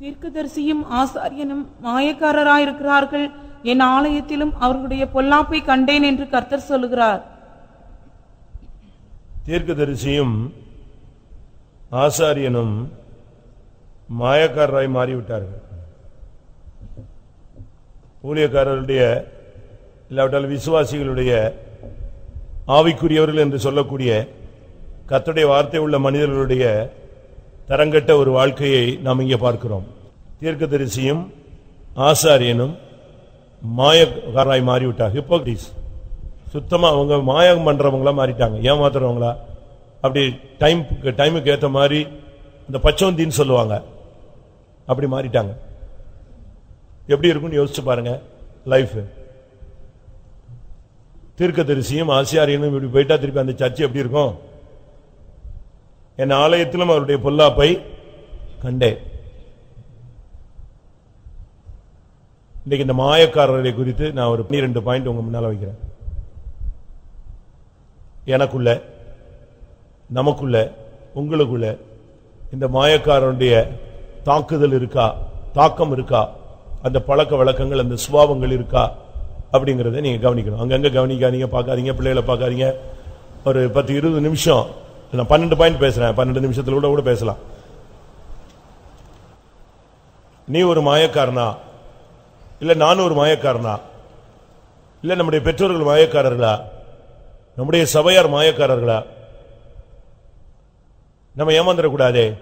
தீர்க்கதரிசியும் ஆசாரியனும் மாயக்காரராயிருக்கிறார்கள். என் ஆலயத்திலும் அவர்களுடைய பொல்லாப்பை கண்டேன் என்று கர்த்தர் சொல்லுகிறார். தீர்க்கதரிசியும் ஆசாரியனும் மாயக்காரராய் மாறிவிட்டார்கள். ஊழியக்காரர்களுடைய இல்லாவிட்டால் விசுவாசிகளுடைய ஆவிக்குரியவர்கள் என்று சொல்லக்கூடிய கர்த்தருடைய வார்த்தை உள்ள மனிதர்களுடைய தரங்கட்ட ஒரு வாழ்க்கையை நாம் இங்கே பார்க்கிறோம். தீர்க்கதரிசியும் ஆசாரியனும் மாயக்காராய் மாறிவிட்டாங்க ஹிப்போக்ரீஸ் சுத்தமாக அவங்க மாயம் பண்ணுறவங்களா மாறிட்டாங்க. ஏமாத்துறவங்களா? அப்படி டைம் டைமுக்கு ஏற்ற மாதிரி இந்த பச்சவந்தின்னு சொல்லுவாங்க. அப்படி மாறிட்டாங்க. எப்படி இருக்கும்னு யோசிச்சு பாருங்க லைஃப் தீர்க்கதரிசியும் ஆசியாரியனும் இப்படி போயிட்டா திருப்பி அந்த சர்ச்சை எப்படி இருக்கும்? என் ஆலயத்திலும் அவருடைய பொல்லாப்பை கண்டேன். இன்னைக்கு இந்த மாயக்காரர்களை குறித்து நான் ஒரு பன்னிரெண்டு பாயிண்ட் உங்க முன்னால வைக்கிறேன். எனக்குள்ள நமக்குள்ள உங்களுக்குள்ள இந்த மாயக்காரனுடைய தாக்குதல் இருக்கா தாக்கம் இருக்கா அந்த பழக்க வழக்கங்கள் அந்த சுபாவங்கள் இருக்கா அப்படிங்கறத நீங்க கவனிக்கணும். அங்கங்க கவனிக்காதீங்க பார்க்காதீங்க பிள்ளைகளை பார்க்காதீங்க. ஒரு பத்து இருபது நிமிஷம் நான் பன்னெண்டு பாயிண்ட் பேசுறேன். பன்னெண்டு நிமிஷத்துல கூட கூட பேசலாம். நீ ஒரு மாயக்காரனா? இல்ல நான் ஒரு மாயக்காரனா? இல்ல நம்முடைய பெற்றோர்கள் மாயக்காரர்களா? நம்முடைய சபையார் மாயக்காரர்களா? நம்ம ஏமாந்துடக்கூடாதே.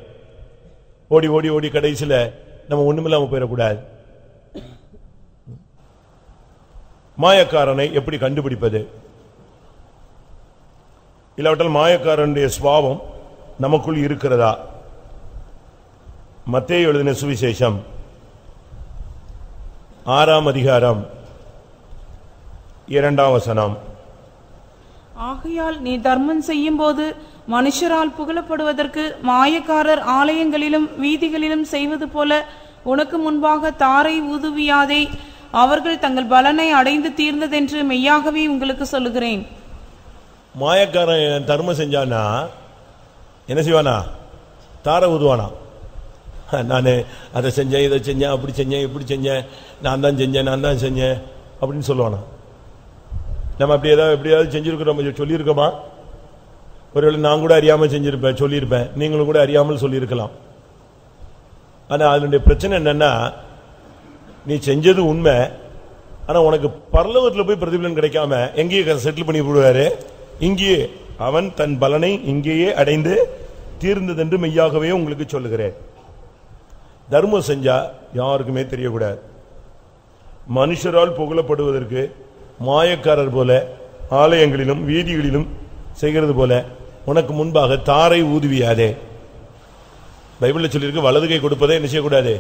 ஓடி ஓடி ஓடி கடைசியில் நம்ம ஒண்ணுமில்லாம போயிடக்கூடாது. மாயக்காரனை எப்படி கண்டுபிடிப்பது? இல்லாவிட்டால் மாயக்காரனுடைய சுவாவம் நமக்குள் இருக்கிறதா? மத்திய எழுதின சுவிசேஷம். ஆறாம் அதிகாரம். இரண்டாம் வசனம். ஆகையால் நீ தர்மம் செய்யும் போது மனுஷரால் புகழப்படுவதற்கு மாயக்காரர் ஆலயங்களிலும் வீதிகளிலும் செய்வது போல உனக்கு முன்பாக தாரை ஊதுவியாதே. அவர்கள் தங்கள் பலனை அடைந்து தீர்ந்ததென்று மெய்யாகவே உங்களுக்கு சொல்லுகிறேன். மாயக்காரன் தர்மம் செஞ்சானா என்ன செய்வானா? தார ஊதுவானா? நான் அதை செஞ்சேன் இதை செஞ்சேன் அப்படி செஞ்சேன் இப்படி செஞ்சேன் நான் தான் செஞ்சேன் நான் தான் செஞ்சேன் அப்படின்னு சொல்லுவானா? நம்ம அப்படி ஏதாவது எப்படியாவது செஞ்சிருக்கிறோம் சொல்லியிருக்கோமா? ஒருவேளை நான் கூட அறியாமல் செஞ்சுருப்பேன் சொல்லியிருப்பேன். நீங்களும் கூட அறியாமல் சொல்லியிருக்கலாம். ஆனால் அதனுடைய பிரச்சனை என்னென்னா நீ செஞ்சது உண்மை ஆனால் உனக்கு பரலவத்தில் போய் பிரதிபலன் கிடைக்காம எங்கேயும் செட்டில் பண்ணி விடுவாரு. இங்கேயே அவன் தன் பலனை இங்கேயே அடைந்து தீர்ந்தது என்று மெய்யாகவே உங்களுக்கு சொல்லுகிறேன். தர்மம் செஞ்சா யாருக்குமே தெரியக்கூடாது. மனுஷரால் புகழப்படுவதற்கு மாயக்காரர் போல ஆலயங்களிலும் வீதிகளிலும் செய்கிறது போல உனக்கு முன்பாக தாரை ஊதுவியாதே. பைபிள்ல சொல்லியிருக்கு வலது கை கொடுப்பதை என்ன செய்யக்கூடாது?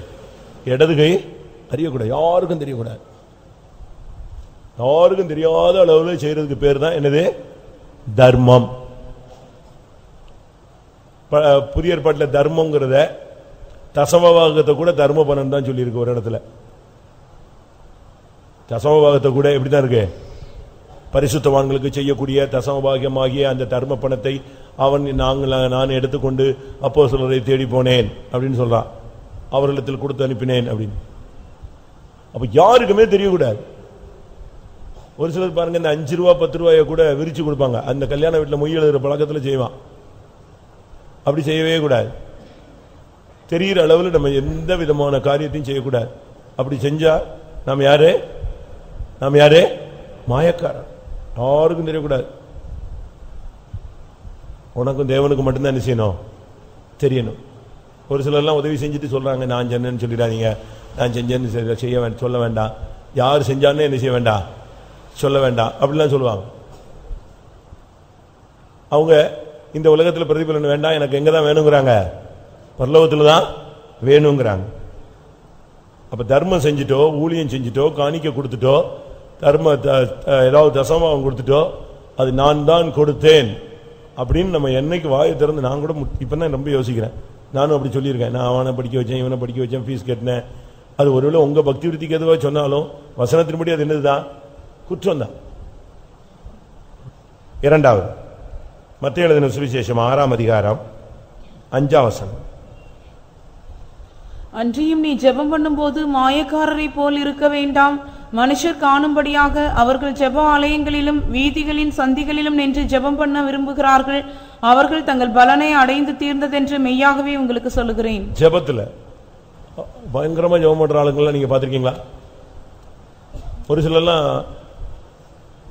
இடது கை அறியக்கூடாது. யாருக்கும் தெரியக்கூடாது. யாருக்கும் தெரியாத அளவில் செய்யறதுக்கு பேர் தான் என்னது? தர்மம். புதிய ஏற்பாட்டில் தர்மங்கிறத தசமபாகத்தை கூட தர்ம பலன் தான் சொல்லியிருக்கு ஒரு இடத்துல. தசமபாகத்தை கூட எப்படி தான் இருக்கு? பரிசுத்தவான்களுக்கு செய்யக்கூடிய தசமபாகியமாகிய அந்த தர்ம பணத்தை அவன் நாங்கள் நான் எடுத்துக்கொண்டு அப்போ சிலரை தேடி போனேன் அப்படின்னு சொல்றான். அவர்களிடத்தில் கொடுத்து அனுப்பினேன் அப்படின்னு. அப்ப யாருக்குமே தெரியக்கூடாது. ஒரு சிலர் பாருங்க இந்த அஞ்சு ரூபா பத்து ரூபாயை கூட விரிச்சு கொடுப்பாங்க. அந்த கல்யாண வீட்டில் மொய் எழுதுற பழக்கத்துல செய்வான். அப்படி செய்யவே கூடாது. தெரிகிற அளவில் நம்ம எந்த விதமான காரியத்தையும் செய்யக்கூடாது. அப்படி செஞ்சா நாம் யாரு? நாம் யாரு? மாயக்காரன். யாருக்கும் தெரியக்கூடாது. உனக்கும் தேவனுக்கு மட்டும்தான் என்ன செய்யணும்? தெரியணும். ஒரு சிலர்லாம் உதவி செஞ்சுட்டு சொல்றாங்க நான் சென்னேன்னு சொல்லிடாதீங்க. நான் செஞ்சேன்னு செய்ய- செய்ய வேண்டாம் சொல்ல வேண்டாம். யார் செஞ்சான்னு என்ன செய்ய வேண்டாம்? சொல்ல வேண்டாம். அப்படிலாம் சொல்லுவாங்க. அவங்க இந்த உலகத்தில் பிரதிபலன் வேண்டாம் எனக்கு எங்க தான் வேணுங்கிறாங்க? பரலோகத்தில் தான் வேணுங்கிறாங்க. அப்ப தர்மம் செஞ்சுட்டோ ஊழியம் செஞ்சுட்டோ காணிக்க கொடுத்துட்டோ தர்ம த- ஏதாவது தசமாவம் கொடுத்துட்டோ அது நான் தான் கொடுத்தேன். அப்படின்னு நம்ம என்னைக்கு வாயை திறந்து நான் கூட இப்போ தான் ரொம்ப யோசிக்கிறேன். நானும் அப்படி சொல்லியிருக்கேன். நான் அவனை படிக்க வச்சேன் இவனை படிக்க வச்சேன் ஃபீஸ் கட்டினேன். அது ஒருவேளை உங்க பக்தி விருத்திக்கு எதுவாக சொன்னாலும் வசனத்தின்படி அது என்னதுதான்? தான் தான் இரண்டாவது மத்திய எழுதின சுவிசேஷம் ஆறாம் அதிகாரம் அஞ்சாம் வசனம். அன்றியும் நீ ஜெபம் பண்ணும்போது மாயக்காரரைப் போல் இருக்க வேண்டாம். மனுஷர் காணும்படியாக அவர்கள் ஜெப ஆலயங்களிலும் வீதிகளின் சந்திகளிலும் நின்று ஜெபம் பண்ண விரும்புகிறார்கள். அவர்கள் தங்கள் பலனை அடைந்து தீர்ந்ததென்று மெய்யாகவே உங்களுக்கு சொல்லுகிறேன். ஜெபத்துல பயங்கரமா ஜெபம் பண்ற ஆளுங்கெல்லாம் நீங்க பாத்திருக்கீங்களா ஒரு சிலர்லாம்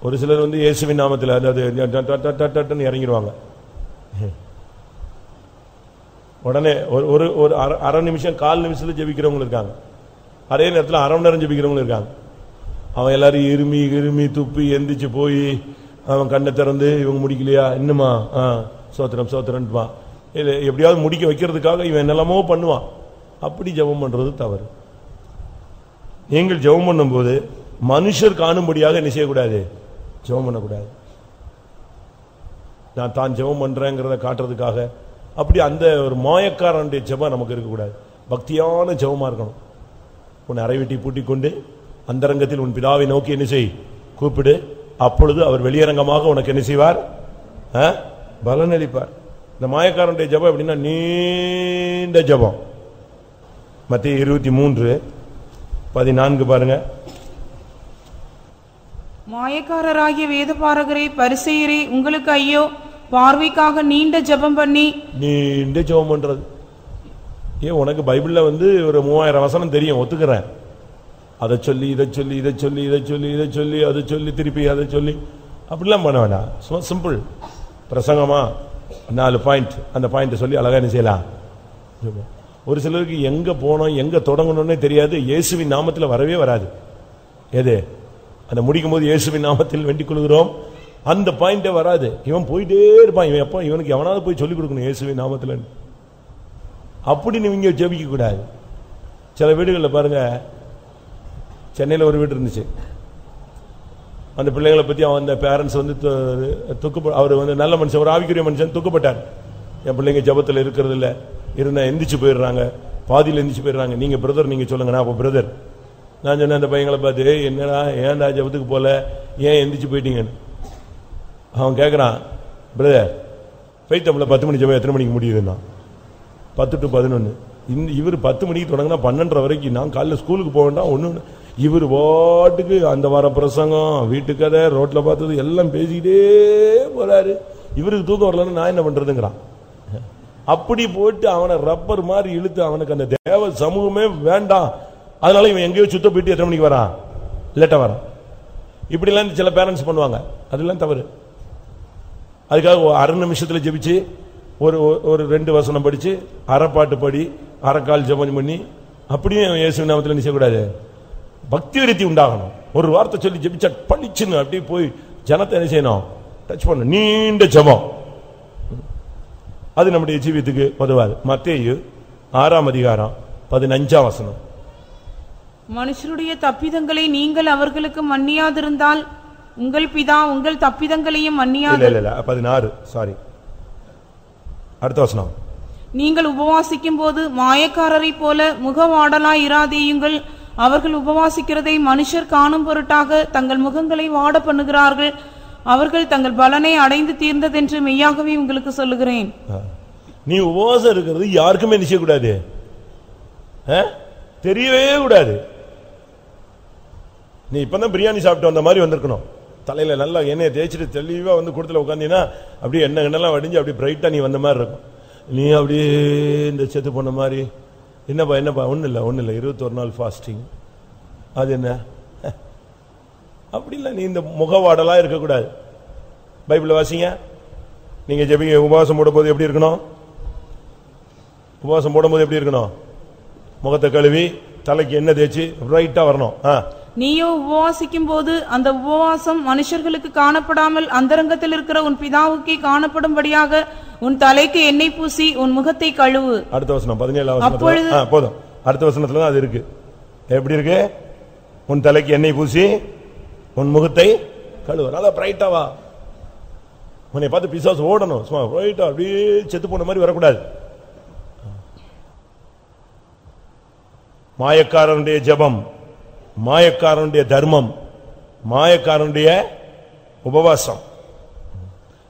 ஒரு சிலர் வந்து இயேசுவின் நாமத்தில் அதாவது இறங்கிடுவாங்க. உடனே ஒரு ஒரு ஒரு அரை- அரை நிமிஷம் கால் நிமிஷத்தில் ஜெபிக்கிறவங்க இருக்காங்க. அதே நேரத்தில் அரை மணி நேரம் ஜெபிக்கிறவங்க இருக்காங்க. அவன் எல்லாரும் இருமி இருமி துப்பி எந்திரிச்சு போய் அவன் கண்ணை திறந்து இவங்க முடிக்கலையா? இன்னுமா? ஆ சோத்திரம் சோத்திரன்ட்டுமா இல்லை எப்படியாவது முடிக்க வைக்கிறதுக்காக இவன் என்னெல்லாமோ பண்ணுவான். அப்படி ஜெபம் பண்ணுறது தவறு. நீங்கள் ஜெபம் பண்ணும்போது மனுஷர் காணும்படியாக என்ன செய்யக்கூடாது? ஜெபம் பண்ணக்கூடாது. நான் தான் ஜெபம் பண்றேங்கிறத காட்டுறதுக்காக அப்படி அந்த ஒரு மாயக்காரனுடைய ஜெபம் நமக்கு இருக்கக்கூடாது. பக்தியான ஜெபமா இருக்கணும். உன் அறை வீட்டை பூட்டிக் கொண்டு அந்தரங்கத்தில் உன் பிதாவை நோக்கி என்ன செய்? கூப்பிடு. அப்பொழுது அவர் வெளியரங்கமாக உனக்கு என்ன செய்வார்? ஆ? பலனளிப்பார். இந்த மாயக்காரனுடைய ஜெபம் எப்படின்னா நீண்ட ஜெபம். மத்திய இருபத்தி மூன்று பதினான்கு பாருங்கள் மாயக்காரராகிய வேதபாரகரே பரிசெயரே உங்களுக்கு ஐயோ பார்வைக்காக நீண்ட ஜெபம் பண்ணி. நீண்ட ஜெபம் பண்றது. ஏன் உனக்கு பைபிள்ல வந்து ஒரு மூவாயிரம் வசனம் தெரியும் ஒத்துக்கிறேன். அதை சொல்லி இதை சொல்லி இதை சொல்லி இதை சொல்லி இதை சொல்லி அதை சொல்லி திருப்பி அதை சொல்லி. அப்படிலாம் பண்ண வேண்டாம் சும்மா சிம்பிள். பிரசங்கமா நாலு பாயிண்ட் அந்த பாயிண்ட்டை சொல்லி அழகா என்ன செய்யலாம்? ஒரு சிலருக்கு எங்க போனோம் எங்க தொடங்கணும்னே தெரியாது. இயேசுவின் நாமத்தில் வரவே வராது. எது? அந்த முடிக்கும் போது இயேசுவின் நாமத்தில் வேண்டிக் கொள்கிறோம் அந்த பாயிண்டே வராது. இவன் போயிட்டே இருப்பான். இவன் எப்போ இவனுக்கு எவனாவது போய் சொல்லிக் கொடுக்கணும் இயேசுவின் நாமத்தில். அப்படி நீங்க ஜெபிக்க கூடாது. சில வீடுகளில் பாருங்க சென்னையில் ஒரு வீடு இருந்துச்சு. அந்த பிள்ளைகளை பத்தி அவன் அந்த பேரண்ட்ஸ் வந்து துக்கு துக்கப்ப அவர் வந்து நல்ல மனுஷன் ஒரு ஆவிக்குரிய மனுஷன் துக்கப்பட்டார். என் பிள்ளைங்க ஜபத்தில் இருக்கிறது இல்லை இருந்தால் எந்திரிச்சு போயிடுறாங்க. பாதியில் எந்திரிச்சு போயிடுறாங்க. நீங்க பிரதர் நீங்க சொல்லுங்க. நான் அப்போ பிரதர் நான் சொன்னேன் அந்த பையங்களை பார்த்து என்னடா ஏன்டா ஜெபத்துக்கு போல? ஏன் எந்திரிச்சு போயிட்டீங்கன்னு? அவன் கேட்குறான் பிரதர் ஃபைத் தமிழில் பத்து மணி ஜபம் எத்தனை மணிக்கு முடியுதுன்னா? பத்து டு பதினொன்று இந்த இவர் பத்து மணிக்கு தொடங்கினா பன்னெண்டரை வரைக்கும் நான் காலையில் ஸ்கூலுக்கு போக வேண்டாம் ஒன்று இவர் வாட்டுக்கு அந்த வார பிரசங்கம் வீட்டுக்கதை ரோட்டில் பார்த்தது எல்லாம் பேசிக்கிட்டே போகிறாரு இவருக்கு தூக்கம் வரலன்னு நான் என்ன பண்ணுறதுங்கிறான் அப்படி போட்டு அவனை ரப்பர் மாதிரி இழுத்து அவனுக்கு அந்த தேவ சமூகமே வேண்டாம். அதனால இவன் எங்கேயோ சுத்த போயிட்டு எத்தனை மணிக்கு வரான்? லேட்டாக வரான். இப்படிலாம் சில பேரண்ட்ஸ் பண்ணுவாங்க. அதெல்லாம் தவறு. அதுக்காக அரை நிமிஷத்தில் ஜெபிச்சு ஒரு ஒரு ரெண்டு வசனம் படித்து அறப்பாட்டு படி அரைக்கால் ஜெபம் பண்ணி அப்படியும் இயேசு நாமத்தில் நிச்சயக்கூடாது பக்தி விருத்தி உண்டாகணும். ஒரு வார்த்தை சொல்லி ஜெபிச்சா பளிச்சுன்னு அப்படியே போய் ஜனத்தை என்ன செய்யணும்? டச் பண்ணணும். நீண்ட ஜெபம். அது நம்முடைய ஜீவியத்துக்கு உதவாது. மத்தேயு ஆறாம் அதிகாரம் பதினஞ்சாம் வசனம். மனுஷருடைய தப்பிதங்களை நீங்கள் அவர்களுக்கு மன்னியாதிருந்தால் உங்கள் பிதா உங்கள் தப்பிதங்களையும் மன்னியாது. இல்ல இல்ல பதினாறு சாரி அடுத்த வசனம். நீங்கள் உபவாசிக்கும் போது மாயக்காரரைப் போல முகவாடலாய் இராதேயுங்கள் அவர்கள் உபவாசிக்கிறதை மனுஷர் காணும் பொருட்டாக தங்கள் முகங்களை வாட பண்ணுகிறார்கள். அவர்கள் தங்கள் பலனை அடைந்து தீர்ந்ததென்று மெய்யாகவே உங்களுக்கு சொல்லுகிறேன். நீ உபவாசம் இருக்கிறது யாருக்குமே நிச்சய கூடாது ஆ? தெரியவே கூடாது. நீ இப்பதான் பிரியாணி சாப்பிட்டு வந்த மாதிரி வந்திருக்கணும். தலையில நல்லா எண்ணெயை தேய்ச்சிட்டு தெளிவா வந்து கொடுத்துல உட்காந்தீங்கன்னா அப்படியே எண்ணெய் எண்ணெய்லாம் வடிஞ்சு அப்படியே பிரைட்டா நீ வந்த மாதிரி இருக்கும். நீ அப்படியே இந்த செத்து போன மாதிரி. என்னப்பா என்னப்பா? ஒன்றும் இல்லை ஒன்றும் இல்லை. இருபத்தொரு நாள் ஃபாஸ்டிங் அது என்ன? அப்படி இல்லை நீ இந்த முகவாடெல்லாம் இருக்கக்கூடாது. பைபிளில் வாசிங்க. நீங்கள் ஜெபிங்க. உபவாசம் போடும்போது எப்படி இருக்கணும்? உபவாசம் போடும்போது எப்படி இருக்கணும்? முகத்தை கழுவி தலைக்கு எண்ணெய் தேய்ச்சி ரைட்டாக வரணும். ஆ. நீயோ உபவாசிக்கும் போது அந்த உபவாசம் மனுஷர்களுக்கு காணப்படாமல் அந்தரங்கத்தில் இருக்கிற உன் பிதாவுக்கே காணப்படும்படியாக உன் தலைக்கு எண்ணெய் பூசி உன் முகத்தை கழுவு. அடுத்த வசனம் ஆ, போதும். அடுத்த வசனத்துல தான் அது இருக்கு. எப்படி இருக்கு? உன் தலைக்கு எண்ணெய் பூசி உன் முகத்தை கழுவு நல்லா பிரைட்டா வா. உன்னை பார்த்து பிசாசு ஓடணும். சும்மா ரைட்டா அப்படியே செத்து போன மாதிரி வரக்கூடாது. மாயக்காரனுடைய ஜெபம். மாயக்காரனுடைய தர்மம் மாயக்காரனுடைய உபவாசம்.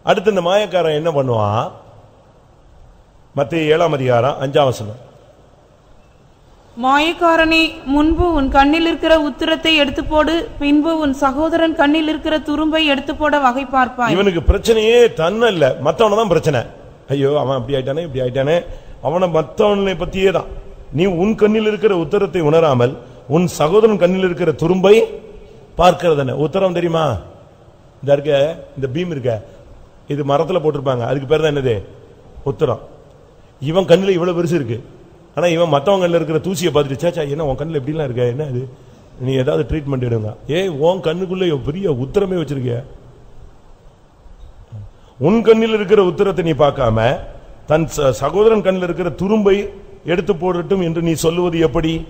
அடுத்து இந்த மாயக்காரன் என்ன பண்ணுவான் மத்திய ஏழாம் அதிகாரம் அஞ்சாம் வசனம். மாயக்காரனே முன்பு உன் கண்ணில் இருக்கிற உத்திரத்தை எடுத்து போடு பின்பு உன் சகோதரன் கண்ணில் இருக்கிற துரும்பை எடுத்து போட வகை பார்ப்பாய். இவனுக்கு பிரச்சனையே தன்ன இல்ல மத்தவன தான் பிரச்சனை. ஐயோ அவன் அப்படி ஆயிட்டானே இப்படி ஆயிட்டானே. அவனை மத்தவனை பத்தியே தான். நீ உன் கண்ணில் இருக்கிற உத்தரத்தை உணராமல் உன் சகோதரன் கண்ணில் இருக்கிற துரும்பை பார்க்கிறது உத்தரவு உத்தரம் தெரியுமா? இந்த இருக்க இந்த பீம் இருக்க. இது மரத்தில் போட்டிருப்பாங்க. அதுக்கு பேர் தான் என்னது? உத்தரம். இவன் கண்ணில் இவ்வளோ பெருசு இருக்கு. ஆனால் இவன் மற்றவங்க கண்ணில் இருக்கிற தூசியை பார்த்துட்டு சேச்சா என்ன உன் கண்ணில் எப்படிலாம் இருக்க? என்ன இது? நீ ஏதாவது ட்ரீட்மெண்ட் எடுங்க. ஏய் உன் கண்ணுக்குள்ளே பெரிய உத்தரமே வச்சிருக்கிய? உன் கண்ணில் இருக்கிற உத்தரத்தை நீ பார்க்காம தன் ச- சகோதரன் கண்ணில் இருக்கிற துரும்பை எடுத்து போடட்டும் என்று நீ சொல்லுவது எப்படி?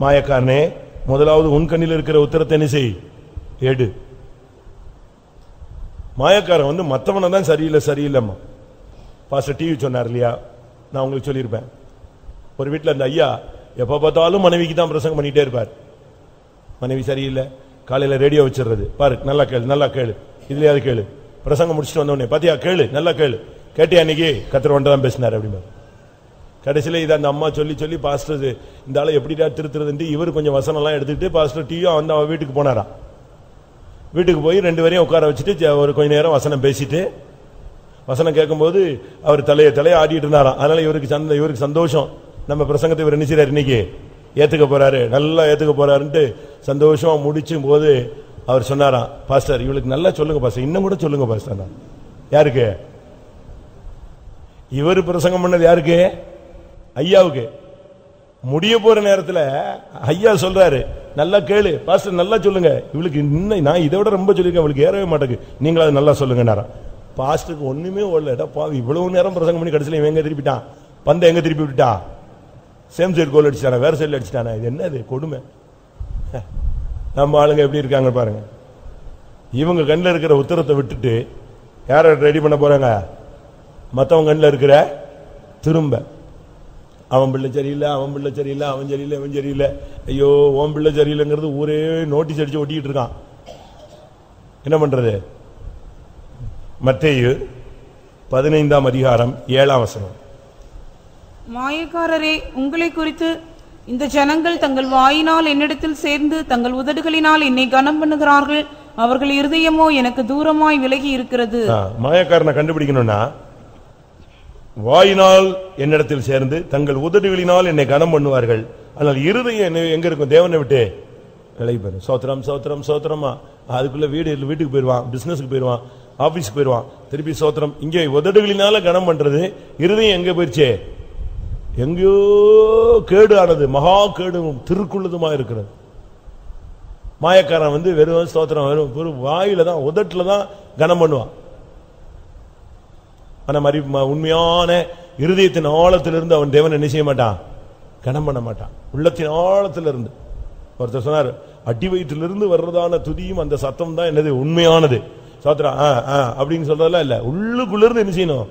மாயக்காரனே முதலாவது உன் கண்ணில் இருக்கிற உத்தரத்தை என்ன செய்? எடு மாயக்காரன் வந்து மற்றவனை தான் சரியில்லை சரியில்லைம்மா. பாஸ்டர் டிவி சொன்னார் இல்லையா? நான் உங்களுக்கு சொல்லியிருப்பேன். ஒரு வீட்டில் அந்த ஐயா எப்போ பார்த்தாலும் மனைவிக்கு தான் பிரசங்கம் பண்ணிகிட்டே இருப்பார். மனைவி சரியில்லை காலையில் ரேடியோ வச்சிடுறது. பாரு நல்லா கேளு நல்லா கேளு. இதுலேயாவது கேளு. பிரசங்கம் முடிச்சுட்டு வந்த உடனே கேளு நல்லா கேளு. கேட்டியா அன்னைக்கு கத்திர தான் பேசினார் அப்படிமா கடைசியில் இதை அந்த அம்மா சொல்லி சொல்லி பாஸ்டர் இந்த ஆளை எப்படிடா திருத்துறதுன்ட்டு இவர் கொஞ்சம் வசனம்லாம் எடுத்துகிட்டு எடுத்துக்கிட்டு பாஸ்டர் டீயும் வந்து அவன் வீட்டுக்கு போனாராம். வீட்டுக்கு போய் ரெண்டு பேரையும் உட்கார வச்சுட்டு ஒரு கொஞ்ச நேரம் வசனம் பேசிட்டு வசனம் கேட்கும்போது அவர் தலையை தலையை ஆடிட்டு இருந்தாராம். அதனால இவருக்கு சந்த இவருக்கு சந்தோஷம். நம்ம பிரசங்கத்தை இவர் நினைச்சார் இன்னைக்கு? ஏற்றுக்க போறாரு. நல்லா ஏற்றுக்க போறாருன்ட்டு சந்தோஷமாக முடிச்சும் போது அவர் சொன்னாராம் பாஸ்டர் இவளுக்கு நல்லா சொல்லுங்க பாஸ்டர் இன்னும் கூட சொல்லுங்க பாஸ்டர் நான்." யாருக்கு? இவர் பிரசங்கம் பண்ணது யாருக்கு? ஐயாவுக்கு. முடிய போற நேரத்தில் ஐயா சொல்றாரு நல்லா கேளு பாஸ்டர் நல்லா சொல்லுங்க. இவளுக்கு இன்னும் நான் இதை விட ரொம்ப சொல்லியிருக்கேன் இவளுக்கு ஏறவே மாட்டேங்குது. நீங்களும் அது நல்லா சொல்லுங்க பாஸ்டருக்கு ஒண்ணுமே ஓடலடா பாவி இவ்வளவு நேரம் பிரசங்கம் பண்ணி கடைசியில் இவன் எங்க திருப்பிட்டான்? பந்தை எங்க திருப்பி விட்டுட்டா? சேம் சைடு கோல் அடிச்சிட்டானா? வேற சைடில் அடிச்சிட்டானா? இது என்னது? கொடுமை. நம்ம ஆளுங்க எப்படி இருக்காங்க பாருங்க. இவங்க கண்ணில் இருக்கிற உத்தரத்தை விட்டுட்டு யாரை ரெடி பண்ண போறாங்க? மற்றவங்க கண்ணில் இருக்கிற திரும்ப. அவன் பிள்ளை சரியில்லை அவன் பிள்ளை சரியில்லை அவன் சரியில்லை அவன் சரியில்லை. ஐயோ உன் பிள்ளை சரியில்லைங்கிறது ஊரே நோட்டீஸ் அடிச்சு ஒட்டிக்கிட்டு இருக்கான். என்ன பண்றது? மத்தேயு பதினைந்தாம் அதிகாரம் ஏழாம் வசனம். மாயக்காரரே உங்களை குறித்து இந்த ஜனங்கள் தங்கள் வாயினால் என்னிடத்தில் சேர்ந்து தங்கள் உதடுகளினால் என்னை கனம் பண்ணுகிறார்கள். அவர்கள் இருதயமோ எனக்கு தூரமாய் விலகி இருக்கிறது. மாயக்காரனை கண்டுபிடிக்கணும்னா வாயினால் என்னிடத்தில் சேர்ந்து தங்கள் உதடுகளினால் என்னை கனம் பண்ணுவார்கள். ஆனால் இருதயம் என்ன- எங்க இருக்கும்? தேவனை விட்டு. விலகி போயிடும் சோத்திரம் சோத்திரம் சோத்திரமா அதுக்குள்ள வீடு வீட்டுக்கு போயிடுவான் பிசினஸ்க்கு போயிடுவான் ஆபீஸ்க்கு போயிடுவான் திருப்பி சோத்திரம். இங்கே உதடுகளினால கனம் பண்றது இருதயம் எங்க போயிடுச்சே எங்கேயோ கேடு ஆனது மகா கேடும் திருக்குள்ளதுமா இருக்கிறது. மாயக்காரன் வந்து வெறும் சோத்திரம் வெறும் வெறும் வாயில தான் உதட்டுல தான் கனம் பண்ணுவான். ஆனா மறி உண்மையான இருதயத்தின் ஆழத்திலிருந்து அவன் தேவனை என்ன செய்ய மாட்டான்? கனம் பண்ண மாட்டான். உள்ளத்தின் ஆழத்திலிருந்து. ஒருத்தர் சொன்னார் அடி வயிற்றிலிருந்து வர்றதான துதியும் அந்த சத்தம் தான் என்னது? உண்மையானது. சோத்ரா ஆ ஆ அப்படின்னு சொல்றதெல்லாம் இல்ல. உள்ளுக்குள்ளிருந்து என்ன செய்யணும்?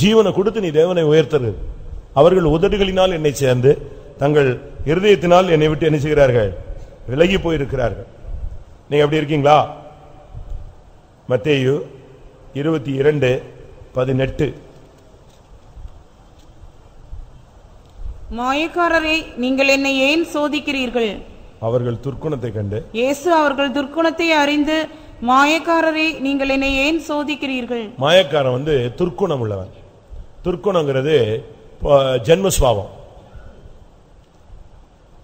ஜீவனை கொடுத்து நீ தேவனை உயர்த்தரு. அவர்கள் உதடுகளினால் என்னை சேர்ந்து தங்கள் இருதயத்தினால் என்னை விட்டு என்ன செய்கிறார்கள்? விலகி போயிருக்கிறார்கள். நீங்க அப்படி இருக்கீங்களா? மத்தேயு இருபத்தி இரண்டு பதினெட்டு. மாயக்காரரே நீங்கள் என்னை ஏன் சோதிக்கிறீர்கள்? அவர்கள் துர்க்குணத்தை கண்டு. இயேசு அவர்கள் துர்க்குணத்தை அறிந்து மாயக்காரரே நீங்கள் என்னை ஏன் சோதிக்கிறீர்கள்? மாயக்காரன் வந்து துர்க்குணம் உள்ளவன். துர்க்குணங்கிறது ஜென்மஸ்வாவம்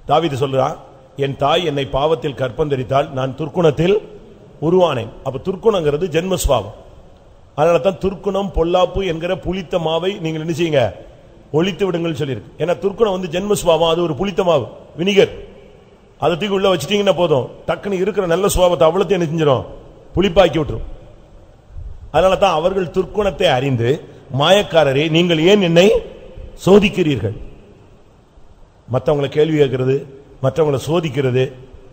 தாவீது சொல்றான் என் தாய் என்னை பாவத்தில் கற்பந்தரித்தால் நான் துர்க்குணத்தில் உருவானேன். அப்ப துர்க்குணங்கிறது ஜென்மஸ்வாவம் அதனால தான் துர்க்குணம் பொல்லாப்பு என்கிற புளித்த மாவை நீங்கள் என்ன செய்யுங்க? ஒழித்து விடுங்கள் சொல்லியிருக்கு. ஏன்னா துர்க்குணம் வந்து ஜென்மஸ்வாவம் அது ஒரு புளித்த மாவு வினிகர். அதை தூக்கி உள்ள வச்சிட்டீங்கன்னா போதும். டக்குன்னு இருக்கிற நல்ல சுவாபத்தை அவ்வளோத்தையும் என்ன செஞ்சிடும் புளிப்பாக்கி விட்டுரும். அதனால தான் அவர்கள் துர்க்குணத்தை அறிந்து மாயக்காரரே நீங்கள் ஏன் என்னை சோதிக்கிறீர்கள்? மற்றவங்கள கேள்வி கேட்கறது மற்றவங்கள சோதிக்கிறது.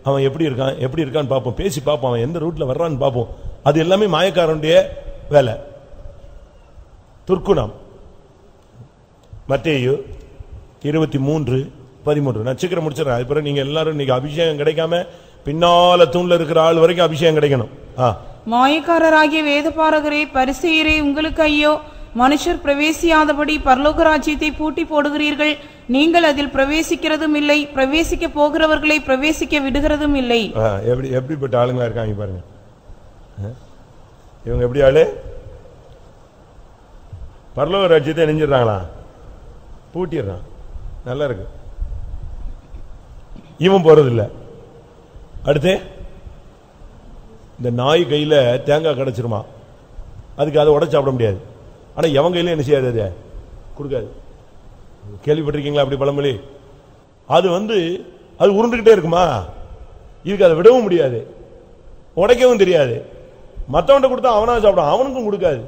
அவன் எப்படி இருக்கான் எப்படி இருக்கான்னு பார்ப்போம். பேசி பார்ப்போம் அவன் எந்த ரூட்ல வர்றான்னு பார்ப்போம். அது எல்லாமே மாயக்காரனுடைய வேலை. துர்க்குணம். மத்தேயு இருபத்தி மூன்று பதிமூன்று. நான் சீக்கிரம் முடிச்சிடறேன். அது பிறகு நீங்க எல்லாரும் இன்னைக்கு அபிஷேகம் கிடைக்காம பின்னால தூண்ல இருக்கிற ஆள் வரைக்கும் அபிஷேகம் கிடைக்கணும். மாயக்காரராகிய வேதபாரகரே பரிசெயரே உங்களுக்கு ஐயோ. மனுஷர் பிரவேசியாதபடி பரலோக ராஜ்யத்தை பூட்டி போடுகிறீர்கள். நீங்கள் அதில் பிரவேசிக்கிறதும் இல்லை. பிரவேசிக்க போகிறவர்களை பிரவேசிக்க விடுகிறதும் இல்லை. எப்படி எப்படிப்பட்ட ஆளுங்களா இருக்காங்க பாருங்க? இவங்க எப்படி ஆளு? பரலோக ராஜ்யத்தை நெஞ்சிடுறாங்களா பூட்டிடுறான். நல்லா இருக்கு. இவன் போறதில்லை. அடுத்து இந்த நாய் கையில தேங்காய் கிடச்சிருமா? அதுக்கு அதை உடச்சு சாப்பிட முடியாது. ஆனால் எவன் கையில என்ன செய்யாது அது? கொடுக்காது. கேள்விப்பட்டிருக்கீங்களா அப்படி பழமொழி? அது வந்து அது உருண்டுகிட்டே இருக்குமா? இதுக்கு அதை விடவும் முடியாது. உடைக்கவும் தெரியாது. மத்தவன்ட்ட கொடுத்தா அவனா சாப்பிடும் அவனுக்கும் கொடுக்காது.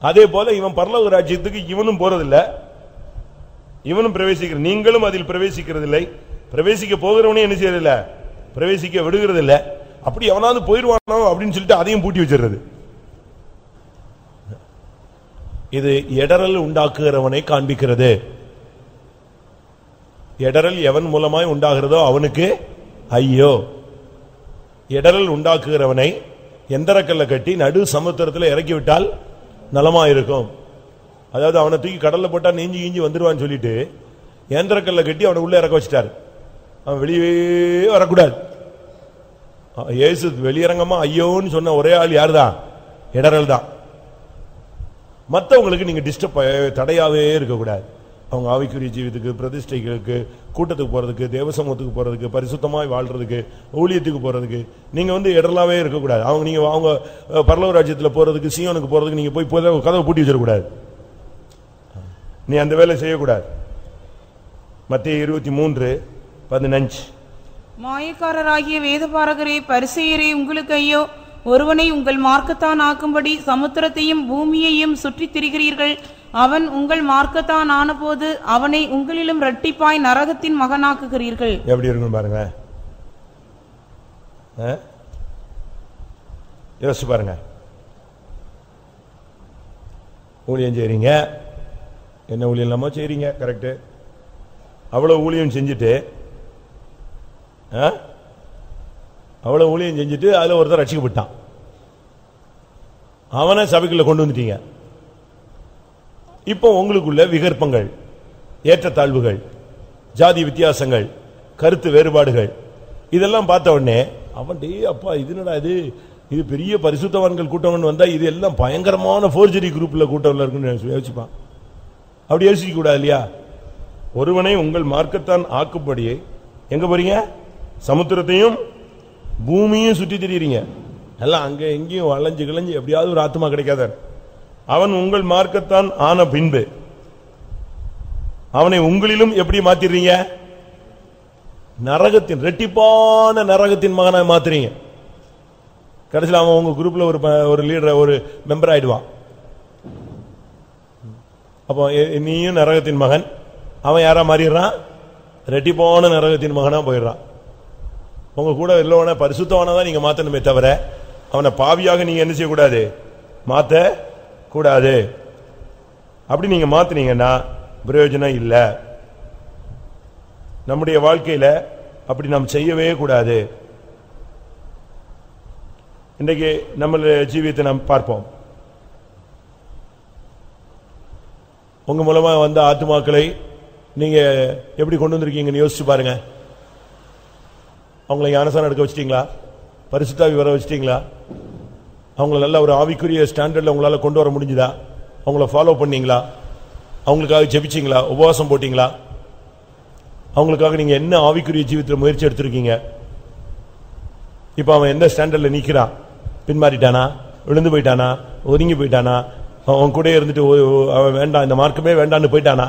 அதே போல இவன் பரலோக ராஜ்யத்துக்கு இவனும் போறதில்லை. இவனும் பிரவேசிக்கிற நீங்களும் அதில் பிரவேசிக்கிறதில்லை. பிரவேசிக்க போகிறவனே என்ன செய்யறதில்ல? பிரவேசிக்க விடுகிறதில்ல. அப்படி எவனாவது போயிடுவானோ அப்படின்னு சொல்லிட்டு அதையும் பூட்டி வச்சிடுறது. இது இடரல் உண்டாக்குகிறவனை காண்பிக்கிறது. இடரல் எவன் மூலமாய் உண்டாகிறதோ அவனுக்கு ஐயோ. இடரல் உண்டாக்குகிறவனை எந்தரக்கல்ல கட்டி நடு சமுத்திரத்தில் இறக்கி விட்டால் நலமா இருக்கும். அதாவது அவனை தூக்கி கடல்ல போட்டா நீஞ்சி கீஞ்சி வந்துடுவான்னு சொல்லிட்டு ஏந்திரக்கல்ல கட்டி அவனை உள்ள இறக்க வச்சிட்டாரு. அவன் வெளியே வரக்கூடாது. ஏசு வெளியரங்கமா ஐயோன்னு சொன்ன ஒரே ஆள் யாருதான் இடரல் தான். மற்றவங்களுக்கு நீங்க டிஸ்டர்ப் தடையாவே இருக்கக்கூடாது. அவங்க ஆவிக்குரிய ஜீவித்துக்கு பிரதிஷ்டைகளுக்கு கூட்டத்துக்கு போகிறதுக்கு தேவசமூகத்துக்கு போகிறதுக்கு பரிசுத்தமாய் வாழ்கிறதுக்கு ஊழியத்துக்கு போகிறதுக்கு நீங்கள் வந்து இடரலாவே இருக்கக்கூடாது. அவங்க நீங்கள் அவங்க அஹ், ராஜ்யத்தில் போகிறதுக்கு போறதுக்கு போகிறதுக்கு நீங்கள் போய் போதை கதவை பூட்டி வச்சிடக்கூடாது. நீ அந்த வேலை செய்யக்கூடாது. மத்திய இருபத்தி மூன்று பதினஞ்சு. மாயக்காரராகிய வேதபாரகரே பரிசெயரே உங்களுக்கு ஐயோ. ஒருவனை உங்கள் மார்க்கத்தான் ஆக்கும்படி சமுத்திரத்தையும் பூமியையும் சுற்றித் திரிகிறீர்கள். அவன் உங்கள் மார்க்கத்தான் ஆனபோது அவனை உங்களிலும் இரட்டிப்பாய் நரகத்தின் மகனாக்குகிறீர்கள். எப்படி இருக்கும் பாருங்க? ஆ? யோசிச்சு பாருங்க. ஊழியம் செய்றீங்க. என்ன ஊழியம் இல்லாம செய்றீங்க? கரெக்டு அவ்வளோ ஊழியம் செஞ்சுட்டு ஆ? அவ்வளவு ஊழியம் செஞ்சுட்டு அதில் ஒருத்தர் ரட்சிக்கப்பட்டான் அவனை சபைக்குள்ள கொண்டு வந்துட்டீங்க. இப்போ உங்களுக்குள்ள விகற்பங்கள் ஏற்றத்தாழ்வுகள் ஜாதி வித்தியாசங்கள் கருத்து வேறுபாடுகள் இதெல்லாம் பார்த்த உடனே அவன் டே அப்பா இது என்னடா இது? இது பெரிய பரிசுத்தவான்கள் கூட்டம்னு வந்தால் இது எல்லாம் பயங்கரமான ஃபோர்ஜரி குரூப்பில் கூட்டம்ல இருக்குன்னு யோசிப்பான். அப்படி யோசிக்க கூடாது இல்லையா? ஒருவனை உங்கள் மார்க்கத்தான் ஆக்குப்படியே எங்கே போறீங்க? சமுத்திரத்தையும் பூமியும் சுற்றி திரியுறீங்க. எல்லாம் அங்கே எங்கேயும் வளைஞ்சு கிளைஞ்சு எப்படியாவது ஒரு ஆத்மா கிடைக்காத அவன் உங்கள் மார்க்கத்தான் ஆன பின்பு. அவனை உங்களிலும் எப்படி மாத்திடுறீங்க? நரகத்தின் ரெட்டிப்பான நரகத்தின் மகனாக மாத்துறீங்க. கடைசியில் அவன் உங்க குரூப்ல ஒரு ஒரு லீடர் ஒரு மெம்பர் ஆயிடுவான். அப்போ நீயும் நரகத்தின் மகன். அவன் யாரா மாறிடுறான்? ரெட்டிப்பான நரகத்தின் மகனா போயிடுறான். உங்க கூட இல்லவன பரிசுத்தவனதான் நீங்க மாத்தணுமே தவிர அவனை பாவியாக நீங்க என்ன செய்யக்கூடாது? மாத்த கூடாது. அப்படி நீங்க மாத்தினீங்கன்னா பிரயோஜனம் இல்லை. நம்முடைய வாழ்க்கையில அப்படி நாம் செய்யவே கூடாது. இன்றைக்கு நம்ம ஜீவியத்தை நாம் பார்ப்போம். உங்க மூலமா வந்த ஆத்துமாக்களை நீங்க எப்படி கொண்டு வந்திருக்கீங்கன்னு யோசிச்சு பாருங்க. அவங்களை ஞானசாரம் எடுக்க வச்சிட்டீங்களா? பரிசுத்தாவி வர வச்சிட்டீங்களா? அவங்கள நல்ல ஒரு ஆவிக்குரிய ஸ்டாண்டர்டில் உங்களால் கொண்டு வர முடிஞ்சுதா? அவங்கள ஃபாலோ பண்ணீங்களா? அவங்களுக்காக ஜெபிச்சீங்களா? உபவாசம் போட்டிங்களா? அவங்களுக்காக நீங்கள் என்ன ஆவிக்குரிய ஜீவித்தில் முயற்சி எடுத்திருக்கீங்க? இப்போ அவன் எந்த ஸ்டாண்டர்டில் நிற்கிறான் பின்மாறிட்டானா? விழுந்து போயிட்டானா? ஒதுங்கி போயிட்டானா? அவன் கூட இருந்துட்டு அவன் வேண்டாம் இந்த மார்க்குமே வேண்டான்னு போயிட்டானா?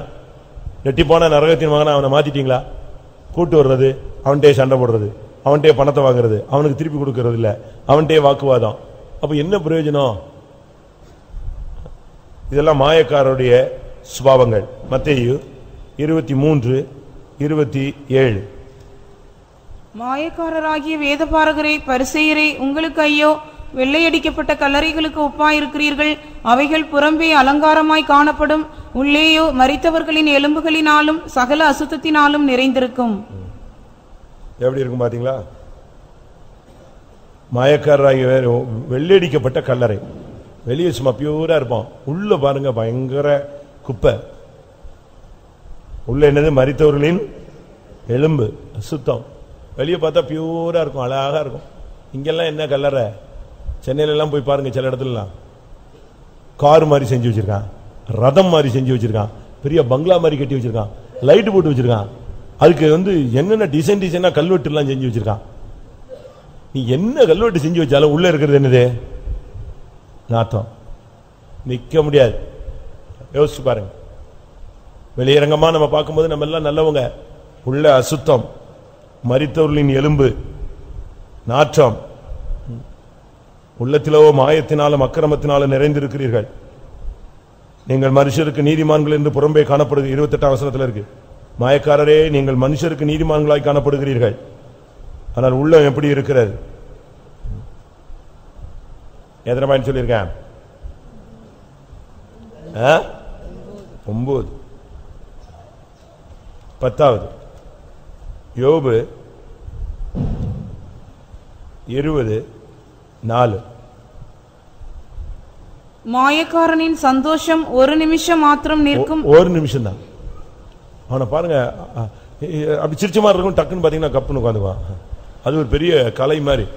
நெட்டிப்பான நரகத்தின் மகனை அவனை மாற்றிட்டீங்களா கூட்டு வர்றது அவன்கிட்டே சண்டை போடுறது. அவன்கிட்டயே பணத்தை வாங்குறது அவனுக்கு திருப்பி கொடுக்கறது இல்ல. அவன்கிட்டயே வாக்குவாதம். அப்ப என்ன பிரயோஜனம்? இதெல்லாம் மாயக்காரருடைய சுபாவங்கள். மத்தையு இருபத்தி மூன்று இருபத்தி ஏழு. மாயக்காரராகிய வேதபாரகரை பரிசெயரை உங்களுக்கு ஐயோ வெள்ளையடிக்கப்பட்ட கல்லறைகளுக்கு ஒப்பாயிருக்கிறீர்கள். அவைகள் புறம்பே அலங்காரமாய் காணப்படும். உள்ளேயோ மறித்தவர்களின் எலும்புகளினாலும் சகல அசுத்தத்தினாலும் நிறைந்திருக்கும். எப்படி இருக்கும் பார்த்தீங்களா மாயக்காரராகிய வேறு வெள்ளடிக்கப்பட்ட கல்லறை. வெளியே சும்மா பியூராக இருப்பான் உள்ளே பாருங்க பயங்கர குப்பை. உள்ள என்னது? மறித்தவர்களின் எலும்பு சுத்தம் வெளியே பார்த்தா பியூராக இருக்கும் அழகா இருக்கும். இங்கெல்லாம் என்ன கல்லறை? சென்னையிலலாம் போய் பாருங்கள் சில இடத்துலலாம். கார் மாதிரி செஞ்சு வச்சுருக்கான். ரதம் மாதிரி செஞ்சு வச்சுருக்கான். பெரிய பங்களா மாதிரி கட்டி வச்சுருக்கான். லைட்டு போட்டு வச்சுருக்கான். அதுக்கு வந்து என்னென்ன டிசைன் டிசைனா கல்வெட்டுலாம் செஞ்சு வச்சிருக்கான்? நீ என்ன கல்வெட்டு செஞ்சு வச்சாலும் உள்ள இருக்கிறது என்னது? நாத்தம். நிற்க முடியாது. யோசிச்சு பாருங்க. வெளியரங்கமாக நம்ம பார்க்கும்போது நம்ம எல்லாம் நல்லவங்க. உள்ள அசுத்தம் மறித்தவர்களின் எலும்பு நாற்றம். உள்ளத்திலோ மாயத்தினாலும் அக்கிரமத்தினாலும் நிறைந்திருக்கிறீர்கள். நீங்கள் மனுஷருக்கு நீதிமான்கள் என்று புறம்பே காணப்படுது. இருபத்தெட்டாம் அவசரத்தில் இருக்குது மாயக்காரரே நீங்கள் மனுஷருக்கு நீதிமான்களாய் காணப்படுகிறீர்கள். ஆனால் உள்ளம் எப்படி இருக்கிறது? எத்தனை சொல்லியிருக்கேன்? ஒன்பது பத்தாவது. யோபு இருபது நாலு. மாயக்காரனின் சந்தோஷம் ஒரு நிமிஷம் மாத்திரம் நிற்கும். ஒரு நிமிஷம் தான் அவனை பாருங்க அப்படி சிரிச்ச மாதிரி இருக்கும் டக்குன்னு பார்த்தீங்கன்னா கப்புன்னு உட்காந்துவான் அது ஒரு பெரிய கலை மாதிரி.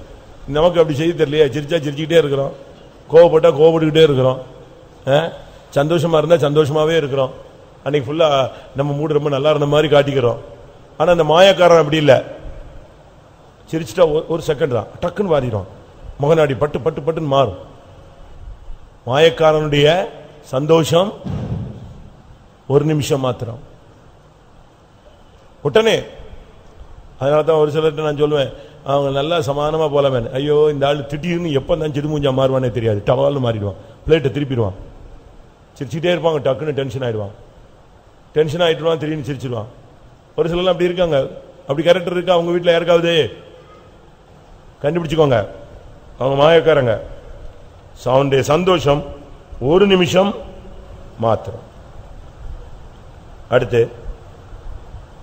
நமக்கு அப்படி செய்ய தெரியலையா சிரிச்சா சிரிச்சுக்கிட்டே இருக்கிறோம். கோவப்பட்டா கோவப்பட்டுக்கிட்டே இருக்கிறோம். ஆ? இருந்தால் சந்தோஷமாகவே இருக்கிறோம். அன்னைக்கு ஃபுல்லாக நம்ம மூடு ரொம்ப நல்லா இருந்த மாதிரி காட்டிக்கிறோம். ஆனால் அந்த மாயக்காரன் அப்படி இல்லை. சிரிச்சிட்டா ஒரு- ஒரு செகண்ட் தான். டக்குன்னு மாறிடும் முகநாடி பட்டு பட்டு பட்டுன்னு மாறும். மாயக்காரனுடைய சந்தோஷம் ஒரு நிமிஷம் மாத்திரம். உடனே அதனால தான் ஒரு சிலர்கிட்ட நான் சொல்லுவேன் அவங்க நல்லா சமானமாக போகலாமே ஐயோ இந்த ஆள் திடீர்னு எப்போ தான் சிடுமூஞ்சா மாறுவானே தெரியாது. டவால்னு மாறிடுவான் பிளேட்டை திருப்பிடுவான். சிரிச்சுட்டே இருப்பாங்க டக்குன்னு டென்ஷன் ஆகிடுவான் டென்ஷன் ஆயிட்டுவான் திடீர்னு சிரிச்சிடுவான் ஒரு சிலர்லாம் அப்படி இருக்காங்க. அப்படி கேரக்டர் இருக்கா அவங்க வீட்டில் யாருக்காவது? கண்டுபிடிச்சுக்கோங்க. அவங்க மாயக்காரங்க. சவுண்டே சந்தோஷம் ஒரு நிமிஷம் மாத்திரம். அடுத்து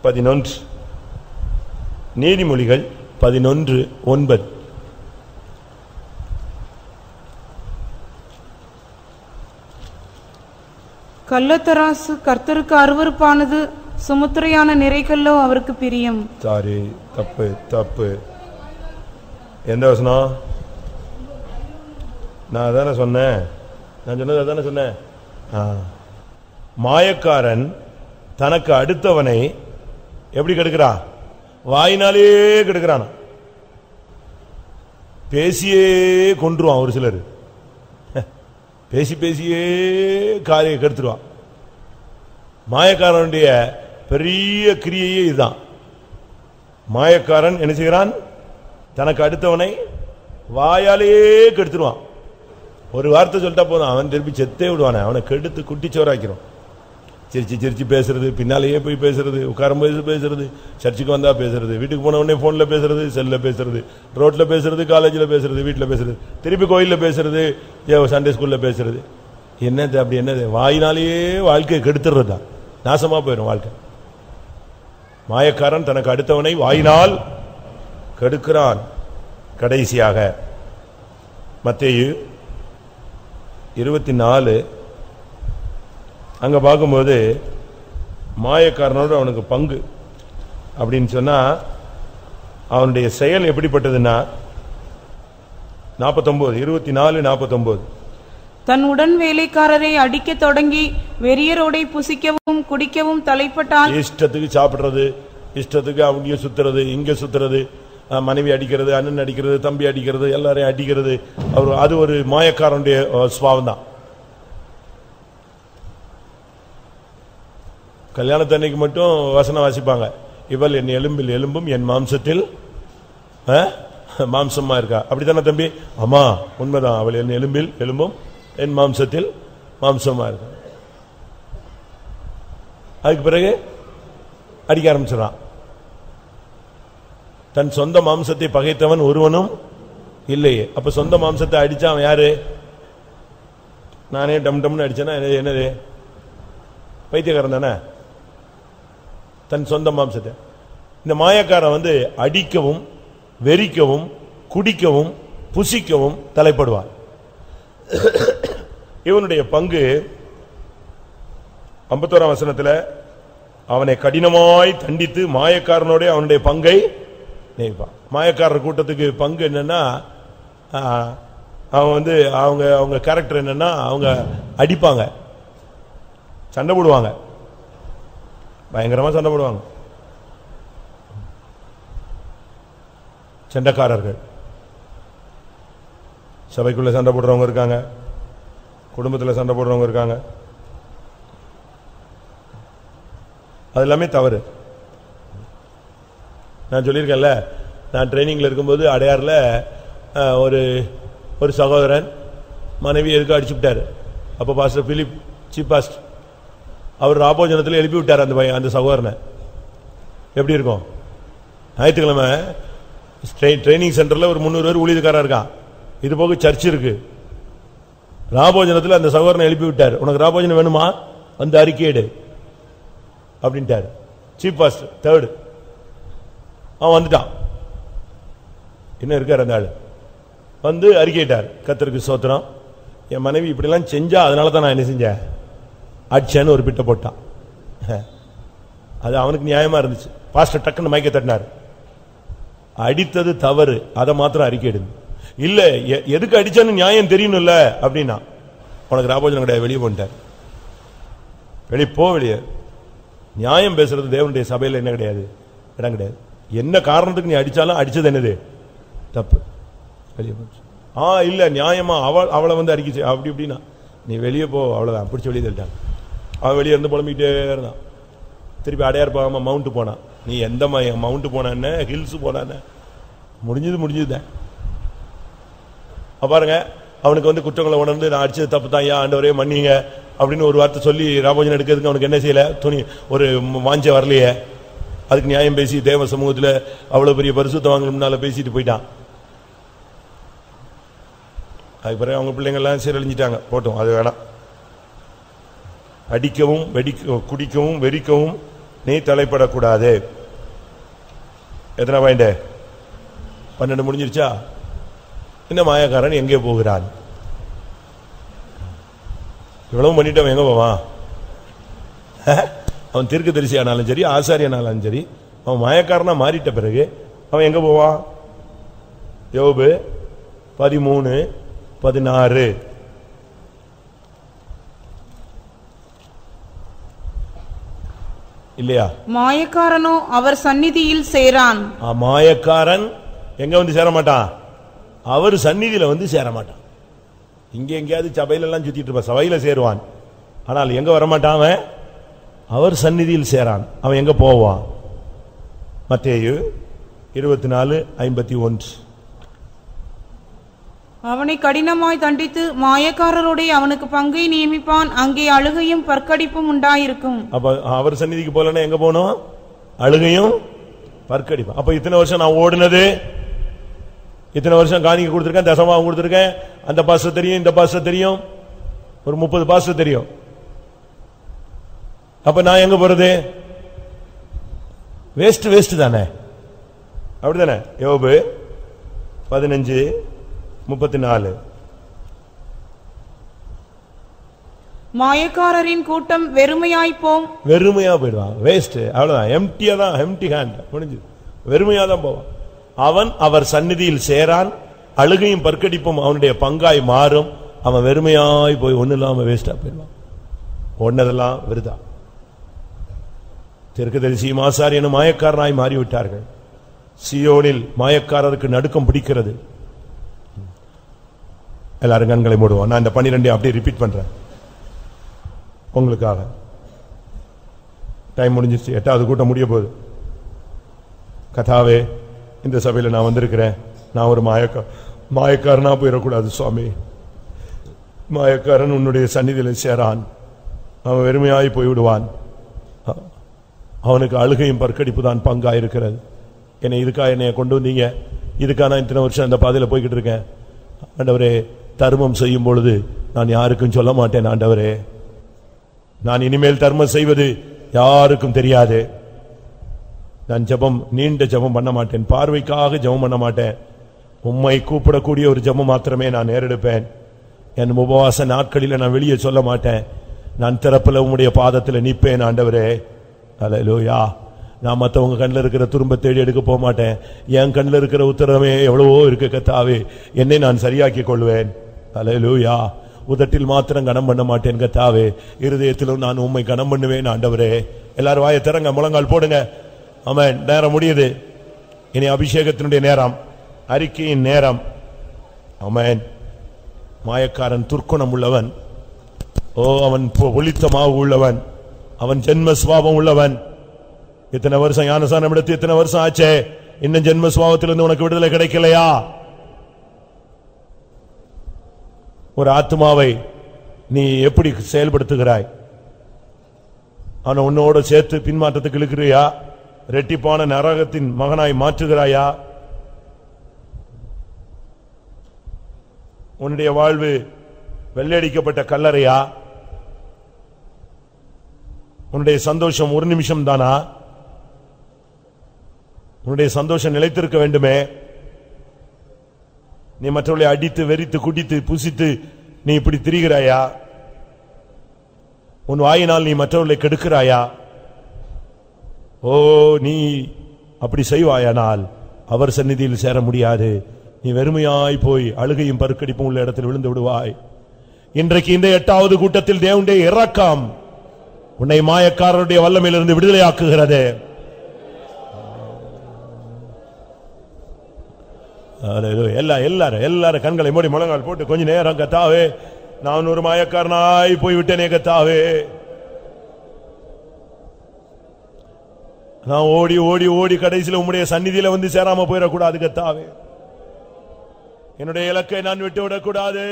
பதினொன்று. நீதிமொழிகள் பதினொன்று ஒன்பது. கள்ளத்தராசு கர்த்தருக்கு அருவருப்பானது சுமுத்திரையான நிறைகல்லோ அவருக்கு பிரியம். சாரி தப்பு தப்பு. எந்த வசனம்? நான் அதானே சொன்னேன். நான் சொன்னது அதானே சொன்னேன். மாயக்காரன் தனக்கு அடுத்தவனை எப்படி கெடுக்கிறான் வாயினாலே கெடுக்கிறான்? பேசியே கொன்றுவான் ஒரு சிலர். பேசி பேசியே காரியை கெடுத்துருவான். மாயக்காரனுடைய பெரிய கிரியையே இதுதான். மாயக்காரன் என்ன செய்கிறான்? தனக்கு அடுத்தவனை வாயாலேயே கெடுத்துருவான். ஒரு வார்த்தை சொல்லிட்டா போதும். அவன் திருப்பி செத்தே விடுவானே. அவனை கெடுத்து குட்டிச்சோராக்கிறோம் சிரிச்சு சிரிச்சு பேசுறது பின்னாலேயே போய் பேசுறது உட்காரம் போது பேசுறது சர்ச்சுக்கு வந்தா பேசுறது வீட்டுக்கு போன உடனே போன்ல பேசுறது செல்ல பேசுறது ரோட்ல பேசுறது காலேஜில் பேசுறது வீட்டில் பேசுறது திருப்பி கோயில்ல பேசுறது சண்டே ஸ்கூல்ல பேசுறது. என்னது அப்படி என்னது? வாயினாலேயே வாழ்க்கையை கெடுத்துறது தான். நாசமா போயிடும் வாழ்க்கை. மாயக்காரன் தனக்கு அடுத்தவனை வாயினால் கெடுக்கிறான். கடைசியாக மத்தேயு இருபத்தி நாலு அங்க பார்க்கும்போது மாயக்காரனோடு அவனுக்கு பங்கு. அப்படின்னு சொன்னா அவனுடைய செயல் எப்படிப்பட்டதுன்னா நாற்பத்தொன்பது இருபத்தி நாலு நாற்பத்தொன்பது தன் உடன் வேலைக்காரரை அடிக்கத் தொடங்கி வெறியரோடை புசிக்கவும் குடிக்கவும் தலைப்பட்டால் இஷ்டத்துக்கு சாப்பிடுறது இஷ்டத்துக்கு அவங்க சுத்துறது இங்க சுத்துறது மனைவி அடிக்கிறது அண்ணன் அடிக்கிறது தம்பி அடிக்கிறது எல்லாரையும் அடிக்கிறது. அவர் அது ஒரு மாயக்காரனுடைய சுவாவம் தான் கல்யாணத்தன்னைக்கு மட்டும் வசனம் வாசிப்பாங்க. இவள் என் எலும்பில் எலும்பும் என் மாம்சத்தில் மாம்சமா இருக்கா? அப்படித்தானே தம்பி? அம்மா உண்மைதான். அவள் என் எலும்பில் எலும்பும் என் மாம்சத்தில் மாம்சமா இருக்கா? அதுக்கு பிறகு அடிக்க ஆரம்பிச்சிடான் தன் சொந்த மாம்சத்தை பகைத்தவன் ஒருவனும் இல்லையே. அப்ப சொந்த மாம்சத்தை அடிச்சான் யாரு? நானே டம் டம்னு அடிச்சேன்னா என்னது என்னது? பைத்தியக்காரன் தானே? தன் சொந்த மாம்சத்தை. இந்த மாயக்காரன் வந்து அடிக்கவும் வெறிக்கவும் குடிக்கவும் புசிக்கவும் தலைப்படுவான். இவனுடைய பங்கு ஐம்பத்தோராம் வசனத்தில் அவனை கடினமாய் தண்டித்து மாயக்காரனோட அவனுடைய பங்கை நினைப்பான். மாயக்காரர் கூட்டத்துக்கு பங்கு என்னன்னா அவன் வந்து அவங்க அவங்க கேரக்டர் என்னன்னா அவங்க அடிப்பாங்க. சண்டை போடுவாங்க. பயங்கரமாக சண்டை போடுவாங்க. சண்டைக்காரர்கள் சபைக்குள்ள சண்டை போடுறவங்க இருக்காங்க. குடும்பத்தில் சண்டை போடுறவங்க இருக்காங்க. அது எல்லாமே தவறு. நான் சொல்லியிருக்கேன்ல நான் ட்ரைனிங்கில் இருக்கும்போது அடையாறில் ஒரு ஒரு சகோதரன் மனைவி எதுக்கு அடிச்சு அப்போ பாஸ்டர் பிலிப் சீப் பாஸ்டர் அவர் ராபோஜனத்தில் எழுப்பி விட்டார் அந்த பையன் அந்த சகோதரனை. எப்படி இருக்கும்? ஞாயிற்றுக்கிழமை ட்ரைனிங் சென்டரில் ஒரு முந்நூறு பேர் ஊழியக்காரா இருக்கான் இது போக சர்ச் இருக்கு. ராபோஜனத்தில் அந்த சகோதரனை எழுப்பி விட்டார். உனக்கு ராபோஜனம் வேணுமா? வந்து அறிக்கையிடு. அப்படின்ட்டாரு. சீப் பாஸ்ட் தேர்டு அவன் வந்துட்டான். என்ன இருக்கார் அந்த ஆள்? வந்து அறிக்கையிட்டார். கத்தருக்கு சோத்திரம் என் மனைவி இப்படிலாம் செஞ்சா அதனால தான் நான் என்ன செஞ்சேன்? அடிச்சேன்னு ஒரு பிட்டை போட்டான். அது அவனுக்கு நியாயமா இருந்துச்சு. பாஸ்டர் டக்குன்னு மயக்க தட்டினார். அடித்தது தவறு. அதை மாத்திரம் அறிக்கையிடுங்க இல்ல எ- எதுக்கு அடிச்சான்னு நியாயம் தெரியணும்ல? அப்படின்னா உனக்கு ராபோஜனம் கிடையாது வெளியே போன்ட்டார். வெளியே போ வெளியே. நியாயம் பேசுறது தேவனுடைய சபையில் என்ன கிடையாது? இடம் கிடையாது. என்ன காரணத்துக்கு நீ அடிச்சாலும் அடிச்சது என்னது? தப்பு. வெளியே போச்சு ஆ இல்ல நியாயமா அவள் அவளை வந்து அறிக்கை அப்படி இப்படின்னா. நீ வெளியே போ அவ்வளவுதான். பிடிச்சி வெளியே தள்ளிட்டான். அவன் வெளியே இருந்து புலம்பிக்கிட்டே இருந்தான். திருப்பி அடையார் போகாமல் மவுண்ட்டு போனான். நீ எந்த மவுண்ட்டு போனான்னு ஹில்ஸ் போனான்னு. முடிஞ்சது முடிஞ்சதுதான் பாருங்க அவனுக்கு வந்து குற்றங்களை உணர்ந்து நான் அடிச்சது தப்பு தான் ஏன் ஆண்டவரே மன்னிங்க. அப்படின்னு ஒரு வார்த்தை சொல்லி ராபோஜன் எடுக்கிறதுக்கு அவனுக்கு என்ன செய்யலை? துணி ஒரு வாஞ்ச வரலையே. அதுக்கு நியாயம் பேசி தேவ சமூகத்தில் அவ்வளோ பெரிய பரிசுத்த வாங்கணும்னால பேசிட்டு போயிட்டான். அதுக்கு பிறகு அவங்க பிள்ளைங்கள்லாம் சீரழிஞ்சிட்டாங்க போட்டோம் அது வேணாம். அடிக்கவும் வெடிக்க குடிக்கவும் வெறிக்கவும் நீ தலைப்படக்கூடாது. எத்தனை பாயிண்ட் பன்னெண்டு முடிஞ்சிருச்சா? இந்த மாயக்காரன் எங்கே போகிறான்? இவ்வளவு பண்ணிட்டவன் எங்க போவான்? அவன் தீர்க்க தரிசியானாலும் சரி ஆசாரியானாலும் சரி அவன் மாயக்காரனா மாறிட்ட பிறகு அவன் எங்க போவான்? யோபு பதிமூணு பதினாறு. இல்லையா? மாயக்காரனோ அவர் சந்நிதியில் சேரான். மாயக்காரன் எங்க வந்து சேர மாட்டான் அவர் சந்நிதியில வந்து சேர மாட்டான் இங்க எங்கேயாவது சபையில எல்லாம் சுத்திட்டு இருப்பான் சபையில சேருவான். ஆனால் எங்க வரமாட்டான் அவன்? அவர் சந்நிதியில் சேரான். அவன் எங்க போவான்? மத்தேயு இருபத்தி நாலு ஐம்பத்தி ஒன்று. அவனை கடினமாய் தண்டித்து மாயக்காரருடைய அவனுக்கு பங்கை நியமிப்பான். அங்கே அழுகையும் பற்கடிப்பும் உண்டாயிருக்கும். அப்ப அவர் சந்நிதிக்கு போலன்னா எங்க போகணும்? அழுகையும் பற்கடிப்பு அப்ப இத்தனை வருஷம் நான் ஓடினது இத்தனை வருஷம் காணிக்க கொடுத்துருக்கேன் தசமாவும் கொடுத்துருக்கேன். அந்த பாச தெரியும் இந்த பாச தெரியும். ஒரு முப்பது பாச தெரியும். அப்ப நான் எங்க போறது? வேஸ்ட் வேஸ்ட் தானே? அப்படிதானே யோபு பதினஞ்சு முப்பத்தி நாலு மாயக்காரரின் கூட்டம் வெறுமையாய்ப்போம். வெறுமையா போயிடுவான். வேஸ்ட் அவ்வளவுதான். எம்டியா தான். எம்டி ஹேண்ட் முடிஞ்சு வெறுமையா தான் போவான். அவன் அவர் சந்நிதியில் சேரான். அழுகையும் பற்கடிப்பும் அவனுடைய பங்காய் மாறும். அவன் வெறுமையாய் போய் ஒண்ணு இல்லாம வேஸ்டா போயிடுவான். ஒன்னதெல்லாம் விருதா? தெற்குதரிசியும் ஆசாரியனும் மாயக்காரனாய் மாறிவிட்டார்கள். சியோனில் மாயக்காரருக்கு நடுக்கம் பிடிக்கிறது. எல்லாரும் கண்களை மூடுவோம். நான் இந்த பன்னிரெண்டையும் அப்படியே ரிப்பீட் பண்றேன். உங்களுக்காக. டைம் முடிஞ்சிச்சு எட்டாவது கூட்டம் முடிய போகுது. கதாவே இந்த சபையில் நான் வந்திருக்கிறேன். நான் ஒரு மாயக்கா மாயக்காரனா போயிடக்கூடாது சுவாமி. மாயக்காரன் உன்னுடைய சந்நிதியில சேரான். அவன் வெறுமையாய் போய்விடுவான். அவனுக்கு அழுகையும் பற்கடிப்பு தான் பங்காக இருக்கிறது என்னை இதுக்காக என்னைய கொண்டு வந்தீங்க. இதுக்காக நான் இத்தனை வருஷம் இந்த பாதையில் போய்கிட்டு இருக்கேன். ஆண்டவரே தர்மம் செய்யும் பொழுது நான் யாருக்கும் சொல்ல மாட்டேன் ஆண்டவரே. நான் இனிமேல் தர்மம் செய்வது யாருக்கும் தெரியாது. நான் ஜெபம் நீண்ட ஜெபம் பண்ண மாட்டேன். பார்வைக்காக ஜெபம் பண்ண மாட்டேன். உம்மை கூப்பிடக்கூடிய ஒரு ஜெபம் மாத்திரமே நான் நேரெடுப்பேன் என் உபவாச நாட்களில் நான் வெளியே சொல்ல மாட்டேன். நான் திறப்பில் உம்முடைய பாதத்தில் நிற்பேன் ஆண்டவரே. அல்லேலூயா நான் மற்றவங்க கண்ணில் இருக்கிற துரும்ப தேடி எடுக்க போக மாட்டேன். என் கண்ணில் இருக்கிற உத்தரமே எவ்வளவோ இருக்கு கத்தாவே. என்னை நான் சரியாக்கி கொள்வேன். அலையலூயா உதட்டில் மாத்திரம் கனம் பண்ண மாட்டேன் கத்தாவே. இருதயத்திலும் நான் உம்மை கனம் பண்ணுவேன் ஆண்டவரே. எல்லாரும் வாயை திறங்க முழங்கால் போடுங்க. ஆமென். நேரம் முடியுது. இனி அபிஷேகத்தினுடைய நேரம். அறிக்கையின் நேரம். ஆமென். மாயக்காரன் துர்க்குணம் உள்ளவன். ஓ அவன் பொ- ஒளித்த மாவு உள்ளவன். அவன் ஜென்ம சுவாபம் உள்ளவன். இத்தனை வருஷம் ஞானசானம் எடுத்து இத்தனை வருஷம் ஆச்சே? இன்னும் ஜென்ம சுவாபத்திலிருந்து உனக்கு விடுதலை கிடைக்கலையா? ஒரு ஆத்மாவை நீ எப்படி செயல்படுத்துகிறாய்? அவனை உன்னோட சேர்த்து பின்மாற்றத்துக்கு இழுக்கிறியா? ரெட்டிப்பான நரகத்தின் மகனாய் மாற்றுகிறாயா? உன்னுடைய வாழ்வு வெள்ளையடிக்கப்பட்ட கல்லறையா? உன்னுடைய சந்தோஷம் ஒரு நிமிஷம் தானா? உன்னுடைய சந்தோஷம் நிலைத்திருக்க வேண்டுமே? நீ மற்றவர்களை அடித்து வெறித்து குடித்து புசித்து நீ இப்படி திரிகிறாயா? உன் வாயினால் நீ மற்றவர்களை கெடுக்கிறாயா? ஓ நீ அப்படி செய்வாயானால் அவர் சந்நிதியில் சேர முடியாது. நீ வெறுமையாய் போய் அழுகையும் பருக்கடிப்பும் உள்ள இடத்தில் விழுந்து விடுவாய். இன்றைக்கு இந்த எட்டாவது கூட்டத்தில் தேவனுடைய இறக்கம் உன்னை மாயக்காரருடைய வல்லமையிலிருந்து விடுதலையாக்குகிறது. எல்லா எல்லாரும் எல்லாரும் கண்களை மூடி முழங்கால் போட்டு கொஞ்ச நேரம் கத்தாவே. நான் ஒரு மாயக்காரனாய் போய் விட்டேனே கத்தாவே. நான் ஓடி ஓடி ஓடி கடைசியில் உம்முடைய சந்நிதியில வந்து சேராம போயிடக்கூடாது கத்தாவே. என்னுடைய இலக்கை நான் விட்டு விடக்கூடாது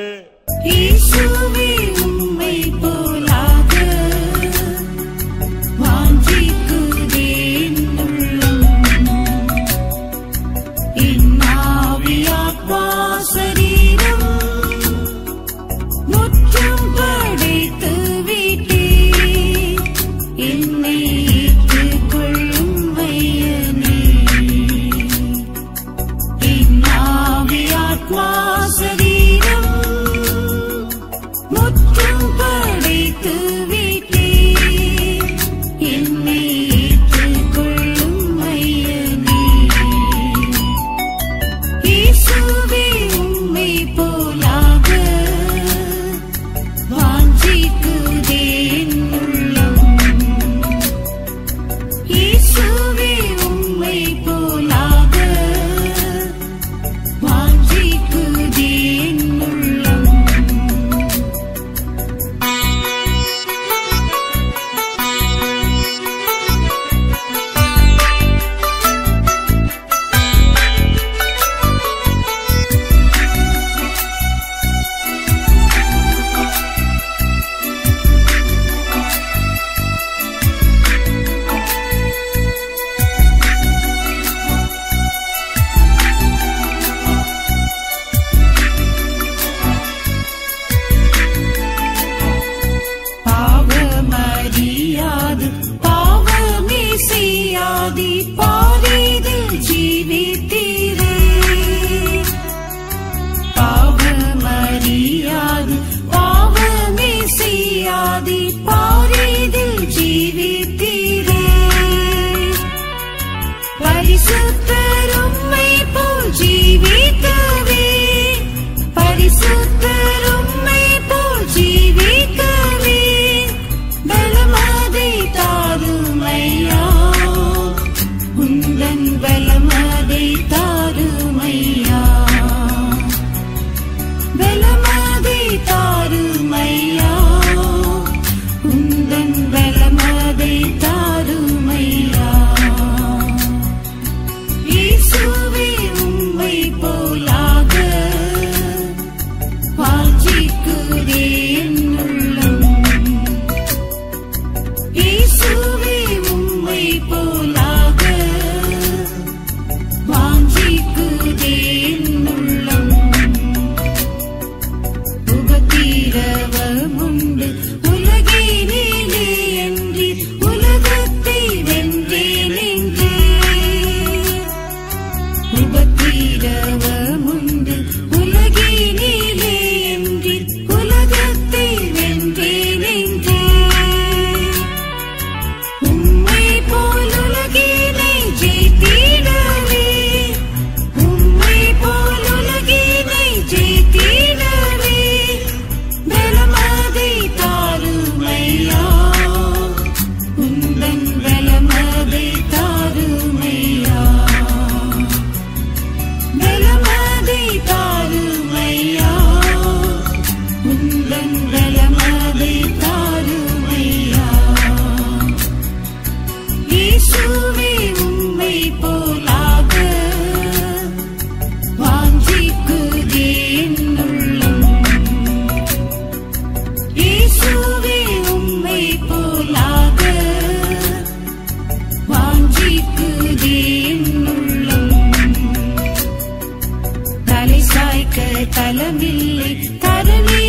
நலமில்லை தரணி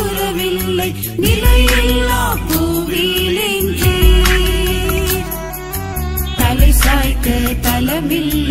உறவில்லை நிலையில்லா பூவிலே தலை சாய்க்க தலமில்லை